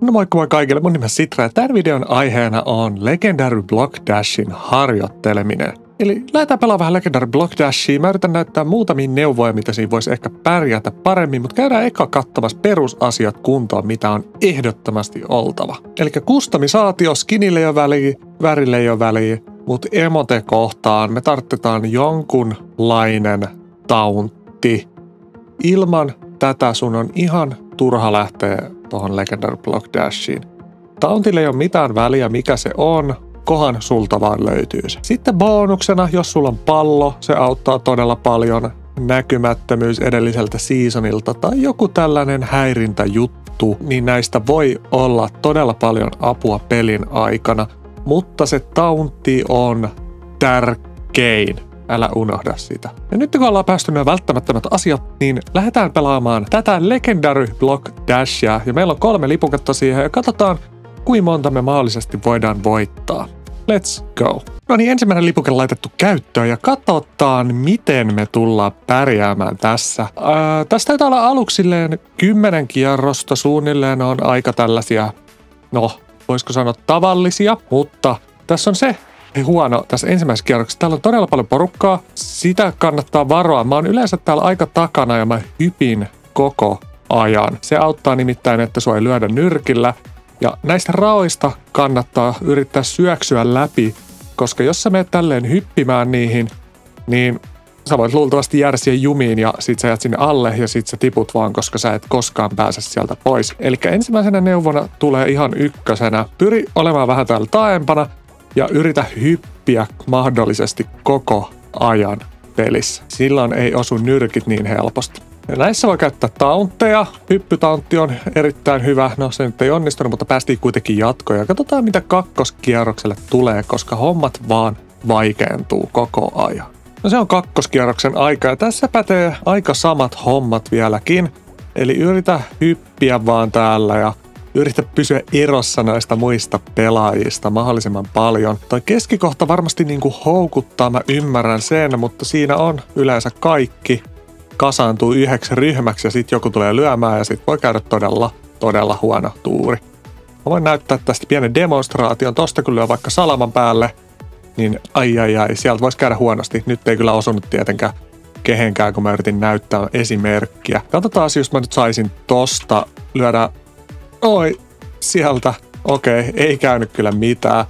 No moikka moi kaikille, mun nimi Sitra ja tämän videon aiheena on Legendary Block Dashin harjoitteleminen. Eli lähdetään pelaamaan vähän Legendary Block Dashia. Mä yritän näyttää muutamia neuvoja, mitä siinä voisi ehkä pärjätä paremmin, mutta käydään eka kattavassa perusasiat kuntoon, mitä on ehdottomasti oltava. Eli kustomisaatio, skinille ole väliä, värille ole väliä, mutta emote-kohtaan me tarvitaan jonkunlainen tauntti. Ilman tätä sun on ihan turha lähteä tuohon Legendary Block Dashiin. Tauntille ei ole mitään väliä, mikä se on, kohan sulta vaan löytyy se. Sitten bonuksena, jos sulla on pallo, se auttaa todella paljon. Näkymättömyys edelliseltä seasonilta tai joku tällainen häirintäjuttu, niin näistä voi olla todella paljon apua pelin aikana. Mutta se tauntti on tärkein älä unohda sitä. Ja nyt kun ollaan päästy nämä välttämättömät asiat, niin lähdetään pelaamaan tätä Legendary Block Dashia. Ja meillä on kolme lipuketta siihen ja katsotaan, kuinka monta me mahdollisesti voidaan voittaa. Let's go! No niin, ensimmäinen lipuke laitettu käyttöön ja katsotaan, miten me tullaan pärjäämään tässä. Ää, tästä taitaa olla aluksilleen kymmenen kierrosta suunnilleen on aika tällaisia, no voisiko sanoa tavallisia, mutta tässä on se huono tässä ensimmäisessä kierroksessa. Täällä on todella paljon porukkaa. Sitä kannattaa varoa. Mä oon yleensä täällä aika takana ja mä hypin koko ajan. Se auttaa nimittäin, että sua ei lyödä nyrkillä. Ja näistä raoista kannattaa yrittää syöksyä läpi, koska jos sä menet tälleen hyppimään niihin, niin sä voit luultavasti jäädä siihen jumiin ja sit sä jäät sinne alle ja sit sä tiput vaan, koska sä et koskaan pääse sieltä pois. Eli ensimmäisenä neuvona tulee ihan ykkösenä. Pyri olemaan vähän täällä taempana ja yritä hyppiä mahdollisesti koko ajan pelissä. Silloin ei osu nyrkit niin helposti. Ja näissä voi käyttää tauntteja. Hyppytauntti on erittäin hyvä. No se nyt ei onnistunut, mutta päästiin kuitenkin jatkoja. Katsotaan mitä kakkoskierrokselle tulee, koska hommat vaan vaikeentuu koko ajan. No se on kakkoskierroksen aika ja tässä pätee aika samat hommat vieläkin. Eli yritä hyppiä vaan täällä ja yritä pysyä erossa näistä muista pelaajista mahdollisimman paljon. Toi keskikohta varmasti niin kuin houkuttaa, mä ymmärrän sen, mutta siinä on yleensä kaikki kasaantuu yhdeksi ryhmäksi ja sitten joku tulee lyömään ja sitten voi käydä todella, todella huono tuuri. Mä voin näyttää tästä pienen demonstraation. Tosta lyö vaikka salaman päälle, niin ai ai ai, sieltä voisi käydä huonosti. Nyt ei kyllä osunut tietenkään kehenkään, kun mä yritin näyttää esimerkkiä. Katsotaan, jos mä nyt saisin tosta lyödä Oi, sieltä. Okei, okay, ei käynyt kyllä mitään.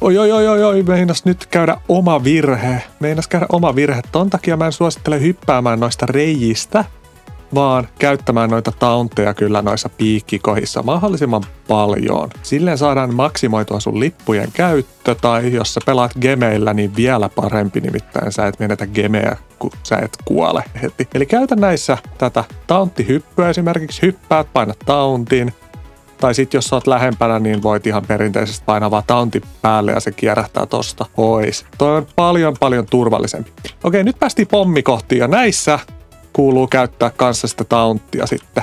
Oi, oi, oi, oi, oi, meinas nyt käydä oma virhe. Meinas käydä oma virhe. Ton takia mä en suosittele hyppäämään noista reijistä, vaan käyttämään noita tauntteja kyllä noissa piikkikohissa mahdollisimman paljon. Silleen saadaan maksimoitua sun lippujen käyttö, tai jos sä pelaat gemeillä, niin vielä parempi, nimittäin sä et menetä gemeä, kun sä et kuole heti. Eli käytä näissä tätä taunttihyppyä esimerkiksi, hyppäät, painat tauntin, tai sitten jos oot lähempänä, niin voit ihan perinteisesti painaa vaan taunti päälle ja se kierähtää tosta pois. Toi on paljon paljon turvallisempi. Okei, nyt päästiin pommikohtiin ja näissä kuuluu käyttää kanssa sitä taunttia sitten.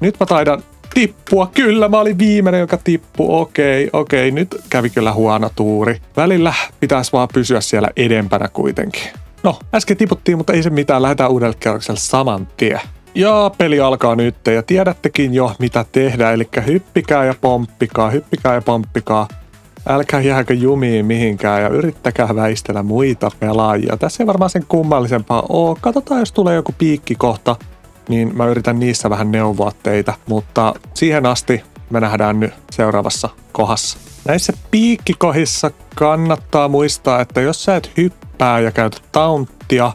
Nyt mä taidan tippua. Kyllä, mä olin viimeinen, joka tippui. Okei, okei, nyt kävi kyllä huono tuuri. Välillä pitäisi vaan pysyä siellä edempänä kuitenkin. No, äsken tiputtiin, mutta ei se mitään. Lähdetään uudelle kerrokselle saman tien. Ja peli alkaa nyt ja tiedättekin jo mitä tehdä, eli hyppikää ja pomppikaa, hyppikää ja pomppikaa. Älkää jääkö jumiin mihinkään ja yrittäkää väistellä muita pelaajia. Tässä ei varmaan sen kummallisempaa ole. Katsotaan, jos tulee joku piikkikohta, niin mä yritän niissä vähän neuvoa teitä. Mutta siihen asti me nähdään nyt seuraavassa kohdassa. Näissä piikkikohissa kannattaa muistaa, että jos sä et hyppää ja käytä taunttia,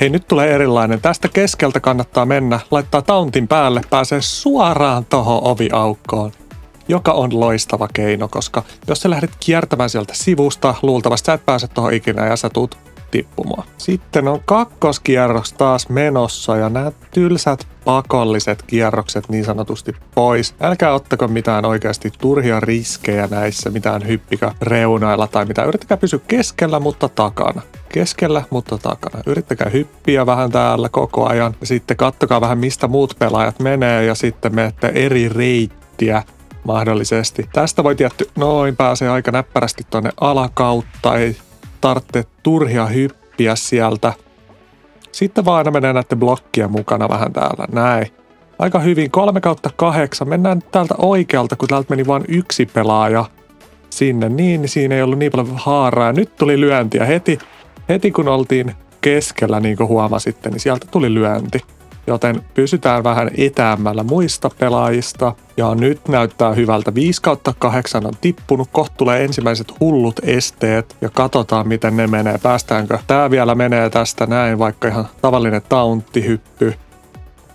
Hei, nyt tulee erilainen. Tästä keskeltä kannattaa mennä, laittaa tauntin päälle, pääsee suoraan tuohon oviaukkoon joka on loistava keino, koska jos sä lähdet kiertämään sieltä sivusta, luultavasti sä et pääse tuohon ikinä ja sä tuut tippumaan. Sitten on kakkoskierros taas menossa ja nämä tylsät pakolliset kierrokset niin sanotusti pois. Älkää ottako mitään oikeasti turhia riskejä näissä, mitään hyppikö reunoilla tai mitä. Yrittäkää pysyä keskellä, mutta takana. Keskellä, mutta takana. Yrittäkää hyppiä vähän täällä koko ajan ja sitten kattokaa vähän mistä muut pelaajat menee ja sitten menette eri reittiä mahdollisesti. Tästä voi tietty noin pääsee aika näppärästi tuonne alakautta, ei tarvitse turhia hyppiä sieltä. Sitten vaan aina menee näiden blokkien mukana vähän täällä, näin. aika hyvin. 3 kautta 8. Mennään täältä oikealta, kun täältä meni vain yksi pelaaja sinne. Niin, niin siinä ei ollut niin paljon haaraa. Nyt tuli lyöntiä heti, heti kun oltiin keskellä, niin kuin huomasitte, niin sieltä tuli lyönti. Joten pysytään vähän etäämmällä muista pelaajista. Ja nyt näyttää hyvältä. 5 kautta 8 on tippunut. Kohta tulee ensimmäiset hullut esteet ja katsotaan miten ne menee. Päästäänkö? Tää vielä menee tästä näin, vaikka ihan tavallinen tauntti-hyppy.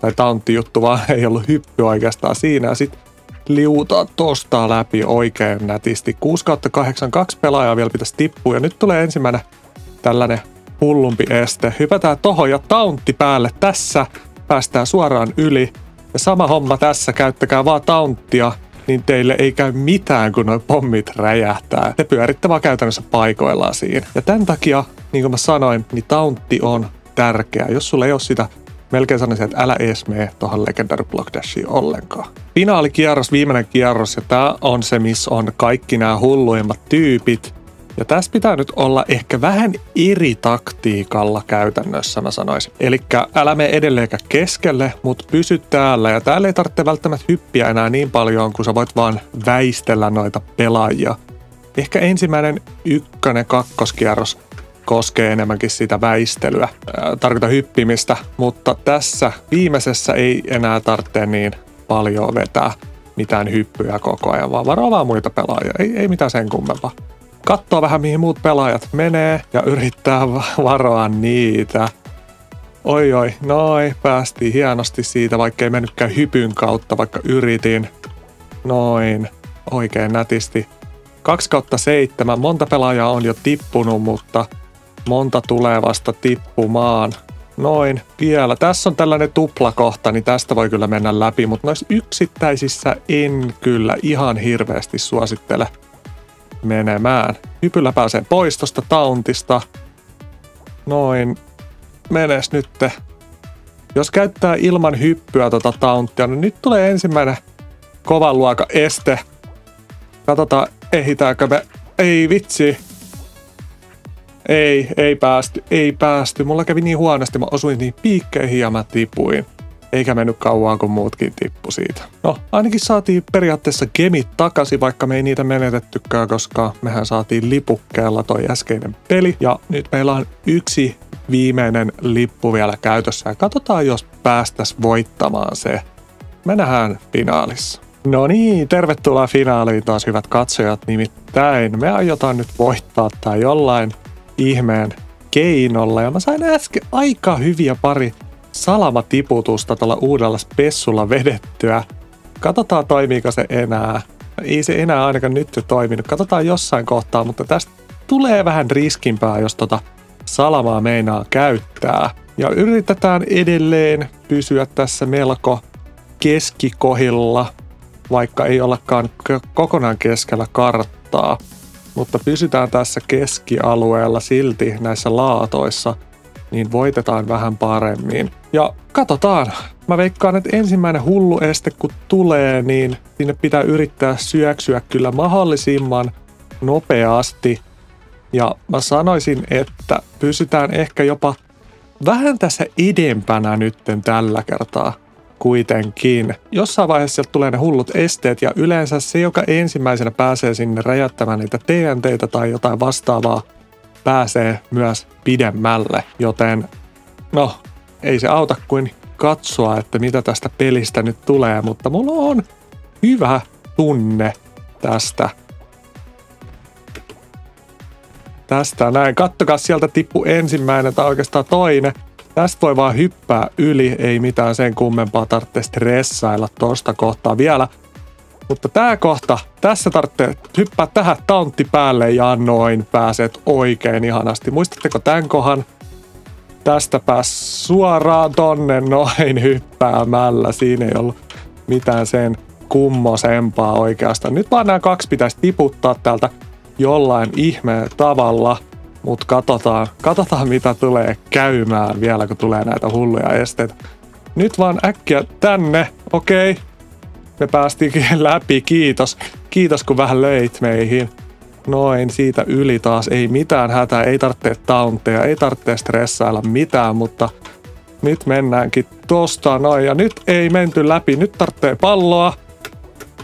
Tai tauntti-juttu, vaan ei ollut hyppy oikeastaan siinä. Sitten liutaa tosta läpi oikein nätisti. 6 kautta 8, kaksi pelaajaa vielä pitäisi tippua. Ja nyt tulee ensimmäinen tällainen hullumpi este. Hypätään tohon ja tauntti päälle. Tässä päästään suoraan yli. Ja sama homma tässä, käyttäkää vaan taunttia, niin teille ei käy mitään, kun nuo pommit räjähtää. Te pyöritte vaan käytännössä paikoillaan siinä. Ja tämän takia, niin kuin mä sanoin, niin tauntti on tärkeä. Jos sulla ei ole sitä, melkein sanoisin, että älä ees mene tuohon Legendary Block Dashiin ollenkaan. Finaalikierros, viimeinen kierros, ja tämä on se, missä on kaikki nämä hulluimmat tyypit. Ja tässä pitää nyt olla ehkä vähän eri taktiikalla käytännössä, mä sanoisin. Eli älä mene edelleenkään keskelle, mutta pysy täällä. Ja täällä ei tarvitse välttämättä hyppiä enää niin paljon, kun sä voit vaan väistellä noita pelaajia. Ehkä ensimmäinen ykkönen kakkoskierros koskee enemmänkin sitä väistelyä, tarkoita hyppimistä, mutta tässä viimeisessä ei enää tarvitse niin paljon vetää mitään hyppyjä koko ajan, vaan varoa vaan muita pelaajia, ei, ei mitään sen kummempaa katsoa vähän mihin muut pelaajat menee ja yrittää varoa niitä. Oi oi, noi, päästiin hienosti siitä, vaikka ei mennytkään hypyn kautta, vaikka yritin. Noin, oikein nätisti. 2 kautta 7, monta pelaajaa on jo tippunut, mutta monta tulee vasta tippumaan. Noin, vielä. Tässä on tällainen tuplakohta, niin tästä voi kyllä mennä läpi, mutta noissa yksittäisissä en kyllä ihan hirveästi suosittele menemään. Hypyllä pääsee pois tosta tauntista. Noin. Menes nytte. Jos käyttää ilman hyppyä tota taunttia, niin nyt tulee ensimmäinen kovan luokan este. Katsotaan, ehitäänkö me. Ei vitsi. Ei, ei päästy, ei päästy. Mulla kävi niin huonosti, mä osuin niin piikkeihin ja mä tipuin eikä mennyt kauan, kun muutkin tippu siitä. No, ainakin saatiin periaatteessa gemit takaisin, vaikka me ei niitä menetettykään, koska mehän saatiin lipukkeella toi äskeinen peli. Ja nyt meillä on yksi viimeinen lippu vielä käytössä ja katsotaan, jos päästäs voittamaan se. Me nähdään finaalissa. No niin, tervetuloa finaaliin taas hyvät katsojat. Nimittäin me aiotaan nyt voittaa tää jollain ihmeen keinolla. Ja mä sain äsken aika hyviä pari salamatiputusta tuolla uudella spessulla vedettyä. Katsotaan toimiiko se enää. Ei se enää ainakaan nyt jo toiminut. Katsotaan jossain kohtaa, mutta tästä tulee vähän riskimpää, jos tota salamaa meinaa käyttää. Ja yritetään edelleen pysyä tässä melko keskikohilla, vaikka ei ollakaan kokonaan keskellä karttaa. Mutta pysytään tässä keskialueella silti näissä laatoissa – niin voitetaan vähän paremmin. Ja katsotaan. Mä veikkaan, että ensimmäinen hullu este kun tulee, niin sinne pitää yrittää syöksyä kyllä mahdollisimman nopeasti. Ja mä sanoisin, että pysytään ehkä jopa vähän tässä idempänä nytten tällä kertaa kuitenkin. Jossain vaiheessa sieltä tulee ne hullut esteet ja yleensä se, joka ensimmäisenä pääsee sinne räjättämään niitä TNTitä tai jotain vastaavaa, pääsee myös pidemmälle, joten no, ei se auta kuin katsoa, että mitä tästä pelistä nyt tulee, mutta mulla on hyvä tunne tästä. Tästä näin. Kattokaa, sieltä tippu ensimmäinen tai oikeastaan toinen. Tästä voi vaan hyppää yli, ei mitään sen kummempaa tarvitse stressailla tosta kohtaa vielä. Mutta tää kohta, tässä tarvitsee hyppää tähän tauntti päälle ja noin pääset oikein ihanasti. Muistatteko tämän kohan? Tästä pääs suoraan tonne noin hyppäämällä. Siinä ei ollut mitään sen kummosempaa oikeastaan. Nyt vaan nämä kaksi pitäisi tiputtaa täältä jollain ihmeen tavalla. Mutta katsotaan, katsotaan mitä tulee käymään vielä, kun tulee näitä hulluja esteitä. Nyt vaan äkkiä tänne, okei. Okay me päästiinkin läpi, kiitos. Kiitos kun vähän löit meihin. Noin, siitä yli taas ei mitään hätää, ei tarvitse taunteja, ei tarvitse stressailla mitään, mutta nyt mennäänkin tosta noin. Ja nyt ei menty läpi. Nyt tarvitsee palloa.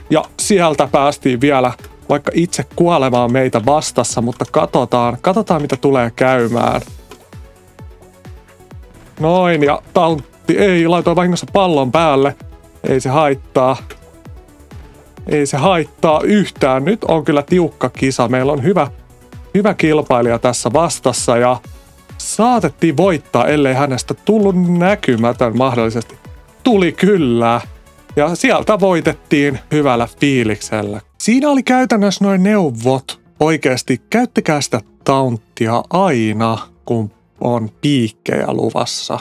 Ja sieltä päästiin vielä vaikka itse kuolemaan meitä vastassa, mutta katsotaan, katsotaan mitä tulee käymään. Noin, ja tauntti, ei, laitoin vahingossa pallon päälle. Ei se haittaa. Ei se haittaa yhtään. Nyt on kyllä tiukka kisa. Meillä on hyvä, hyvä kilpailija tässä vastassa ja saatettiin voittaa, ellei hänestä tullut näkymätön mahdollisesti. Tuli kyllä. Ja sieltä voitettiin hyvällä fiiliksellä. Siinä oli käytännössä noin neuvot. Oikeasti käyttäkää sitä taunttia aina, kun on piikkejä luvassa.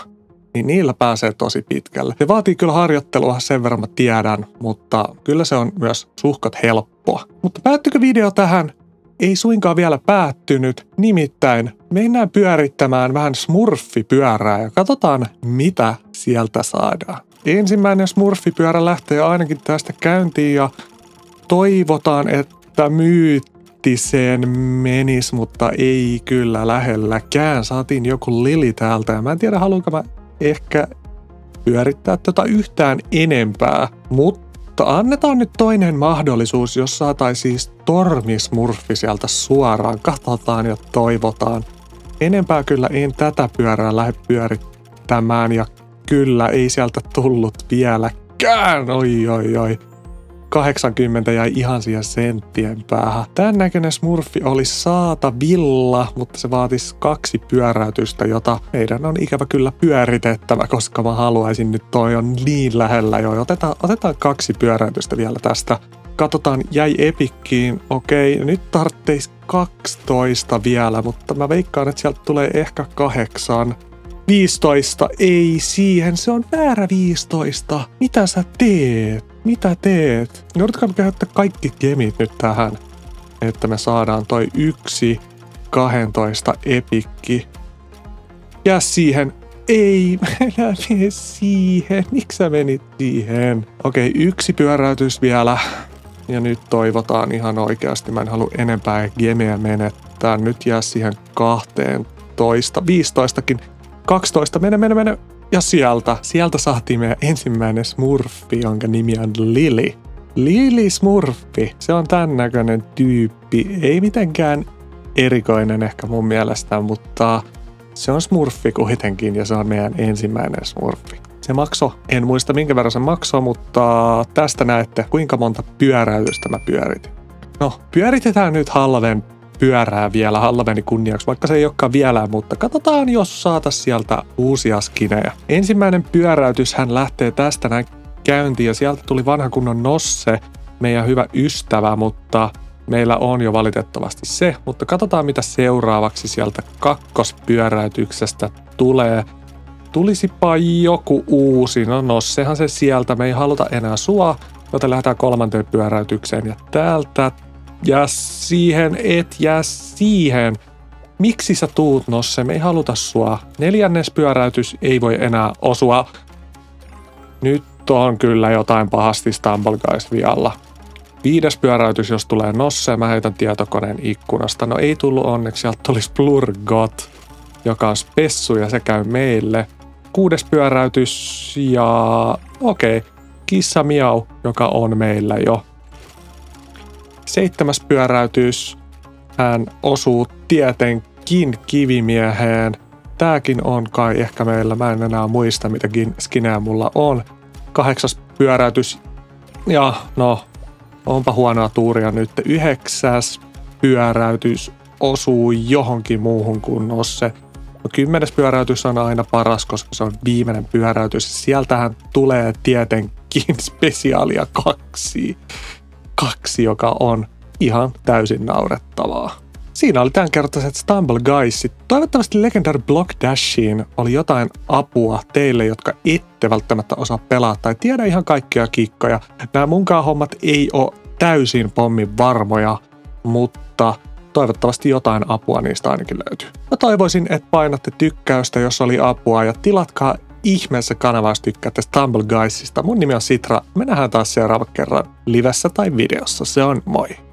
Niin niillä pääsee tosi pitkälle. Se vaatii kyllä harjoittelua, sen verran mä tiedän, mutta kyllä se on myös suhkat helppoa. Mutta päättykö video tähän? Ei suinkaan vielä päättynyt, nimittäin mennään pyörittämään vähän smurfipyörää ja katsotaan mitä sieltä saadaan. Ensimmäinen smurfipyörä lähtee ainakin tästä käyntiin ja toivotaan, että myyttiseen menis, mutta ei kyllä lähelläkään. Saatiin joku lili täältä ja mä en tiedä haluanko mä ehkä pyörittää tota yhtään enempää, mutta annetaan nyt toinen mahdollisuus, jos saataisiin tormismurfi sieltä suoraan. Katsotaan ja toivotaan. Enempää kyllä en tätä pyörää lähde pyörittämään ja kyllä ei sieltä tullut vieläkään. Oi oi oi. 80 jäi ihan siihen senttien päähän. Tän näköinen smurfi olisi saatavilla, mutta se vaatisi kaksi pyöräytystä, jota meidän on ikävä kyllä pyöritettävä, koska mä haluaisin nyt toi on niin lähellä jo. Otetaan, otetaan kaksi pyöräytystä vielä tästä. Katsotaan, jäi epikkiin. Okei, nyt tarvitsisi 12 vielä, mutta mä veikkaan, että sieltä tulee ehkä kahdeksan. 15, ei siihen, se on väärä 15. Mitä sä teet? Mitä teet? Joudutko käyttää kaikki gemit nyt tähän, että me saadaan toi yksi 12 epikki. Ja siihen. Ei, älä mene siihen. Miksi sä menit siihen? Okei, yksi pyöräytys vielä. Ja nyt toivotaan ihan oikeasti. Mä en halua enempää gemeä menettää. Nyt jää siihen 12, 15kin. 12, mene, mene, mene. Ja sieltä, sieltä saatiin meidän ensimmäinen smurfi, jonka nimi on Lili. Lili Smurfi, se on tämän näköinen tyyppi. Ei mitenkään erikoinen ehkä mun mielestä, mutta se on smurfi kuitenkin ja se on meidän ensimmäinen smurfi. Se makso, en muista minkä verran se maksoi, mutta tästä näette kuinka monta pyöräytystä mä pyöritin. No, pyöritetään nyt halven pyörää vielä Hallaveni kunniaksi, vaikka se ei olekaan vielä, mutta katsotaan, jos saatas sieltä uusia skinejä. Ensimmäinen pyöräytys hän lähtee tästä näin käyntiin ja sieltä tuli vanha kunnon Nosse, meidän hyvä ystävä, mutta meillä on jo valitettavasti se, mutta katsotaan mitä seuraavaksi sieltä kakkospyöräytyksestä tulee. Tulisipa joku uusi, no Nossehan se sieltä, me ei haluta enää sua, joten lähdetään kolmanteen pyöräytykseen ja täältä jää siihen, et jää siihen. Miksi sä tuut Nosse, me ei haluta sua. Neljännes pyöräytys ei voi enää osua. Nyt on kyllä jotain pahasti Stumble Guys vialla. Viides pyöräytys, jos tulee Nosse, mä heitän tietokoneen ikkunasta. No ei tullut onneksi, sieltä tuli Splurgot, joka on spessu ja se käy meille. Kuudes pyöräytys ja okei, okay. Kissa Miau, joka on meillä jo. Seitsemäs pyöräytys. Hän osuu tietenkin kivimieheen. Tääkin on kai ehkä meillä, mä en enää muista mitä skinejä mulla on. Kahdeksas pyöräytys. Ja no, onpa huonoa tuuria nyt. Yhdeksäs pyöräytys osuu johonkin muuhun kuin Nosse. No, kymmenes pyöräytys on aina paras, koska se on viimeinen pyöräytys. Sieltähän tulee tietenkin spesiaalia kaksi kaksi, joka on ihan täysin naurettavaa. Siinä oli kertaiset Stumble Guysit. Toivottavasti Legendary Block Dashiin oli jotain apua teille, jotka ette välttämättä osaa pelaa tai tiedä ihan kaikkia kikkoja. Nämä munkaan hommat ei ole täysin pommin varmoja, mutta toivottavasti jotain apua niistä ainakin löytyy. Mä toivoisin, että painatte tykkäystä, jos oli apua ja tilatkaa ihmeessä kanava, jos tykkäätte Stumble Guysista. Mun nimi on Sitra. Me nähdään taas seuraava kerran livessä tai videossa. Se on moi!